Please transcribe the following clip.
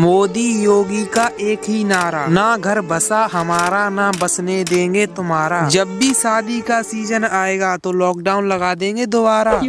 मोदी योगी का एक ही नारा ना घर बसा हमारा ना बसने देंगे तुम्हारा जब भी शादी का सीज़न आएगा तो लॉकडाउन लगा देंगे दोबारा